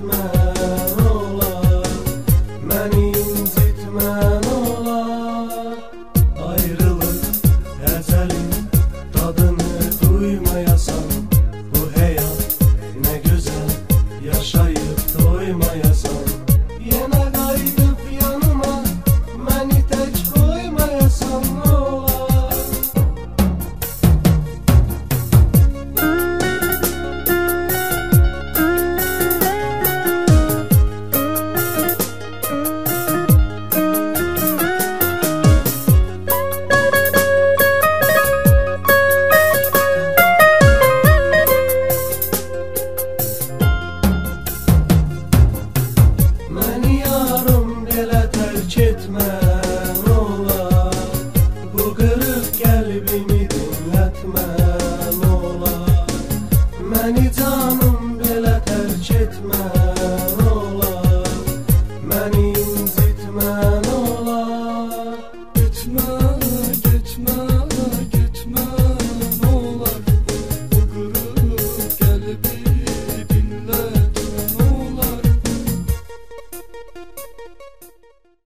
Christmas. terk etmə ola Bu qırıq qəlbimi dinlətmə ola Məni can